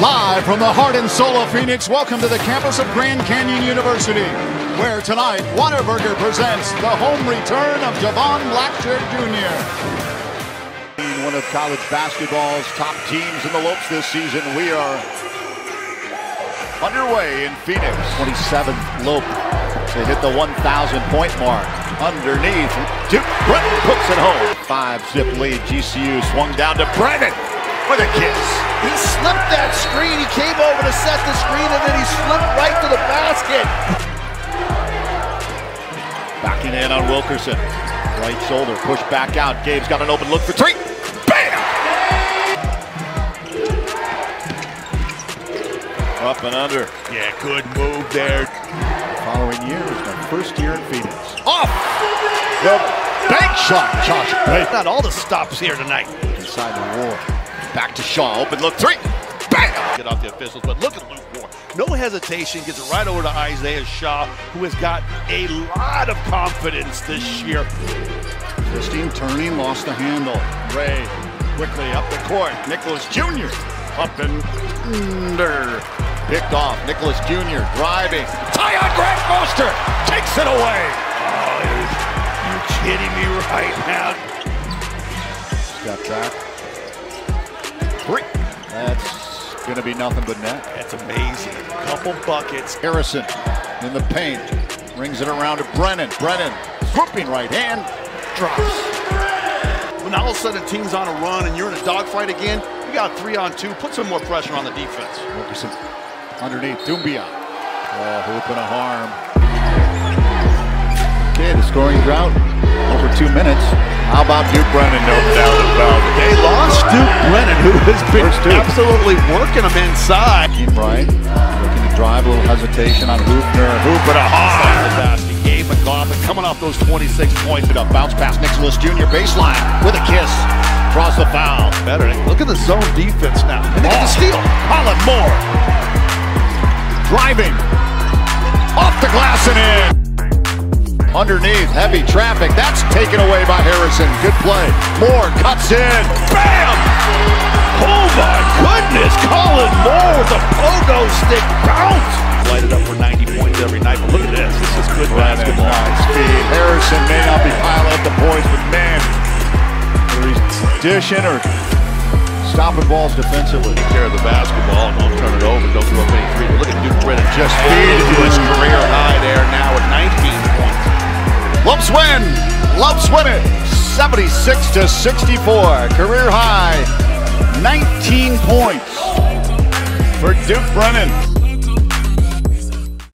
Live from the heart and soul of Phoenix, welcome to the campus of Grand Canyon University, where tonight Whataburger presents the home return of Jovan Blacksher Jr. One of college basketball's top teams in the Lopes this season. We are underway in Phoenix. 27th Lope to hit the 1,000 point mark. Underneath, Duke Brennan puts it home. Five zip lead. GCU swung down to Brennan with a kiss. He slipped that screen. He came over to set the screen, and then he slipped right to the basket. Backing in on Wilkerson. Right shoulder, push back out. Gabe's got an open look for three. Bam! Up and under. Yeah, good move there. The following year is my first year in Phoenix. Off! The bank shot, Josh Bate. Not all the stops here tonight. Inside the war. Back to Shaw. Open look three. Bam! Get off the officials, but look at Luke Moore. No hesitation, gets it right over to Isaiah Shaw, who has got a lot of confidence this year. Christine turning, lost the handle. Ray quickly up the court. Nicholas Jr. up and under. Picked off. Nicholas Jr. driving. Tyon Grant-Foster takes it away. Oh, you kidding me right now? Step back. Three. That's going to be nothing but net. That's amazing. Couple buckets. Harrison in the paint. Rings it around to Brennan. Brennan swooping right hand. Drops. When all of a sudden a team's on a run and you're in a dogfight again, you got three on two. Put some more pressure on the defense. Wilkerson underneath. Doumbia. Oh, hoop and a harm. Okay, the scoring drought over two minutes. How about Duke Brennan? No doubt about it. Duke Brennan, who has been absolutely working them inside. Bryant looking to drive, a little hesitation on Hoopner. Hoop and a harm. basket. Gabe McLaughlin coming off those 26 points. Up, bounce pass, Nicholas Jr. baseline with a kiss. Draws the foul. Better. Look at the zone defense now. And they get the steal. Collin Moore. Driving. Off the glass and in. Underneath, heavy traffic. That's taken away by Harrison. Good play. Moore cuts in. Bam! Oh my goodness! Collin Moore with a pogo stick bounce. Light it up for 90 points every night. But look at this. This is good basketball. Nice speed. Harrison may not be piling up the points, but man, he's dishing or stopping balls defensively. Take care of the basketball and don't turn it over. Don't give up any three. Look at Duke Brennan just feeding Lopes win. Lopes win it. 76 to 64. Career high. 19 points for Duke Brennan.